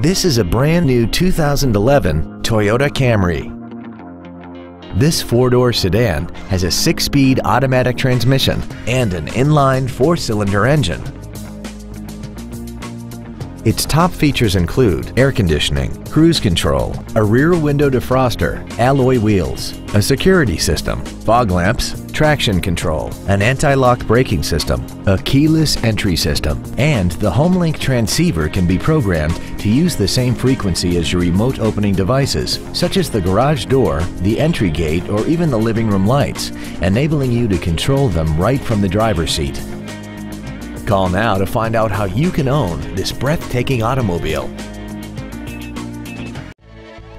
This is a brand new 2011 Toyota Camry. This four-door sedan has a six-speed automatic transmission and an inline four-cylinder engine. Its top features include air conditioning, cruise control, a rear window defroster, alloy wheels, a security system, fog lamps, traction control, an anti-lock braking system, a keyless entry system, and the HomeLink transceiver can be programmed to use the same frequency as your remote opening devices, such as the garage door, the entry gate, or even the living room lights, enabling you to control them right from the driver's seat. Call now to find out how you can own this breathtaking automobile.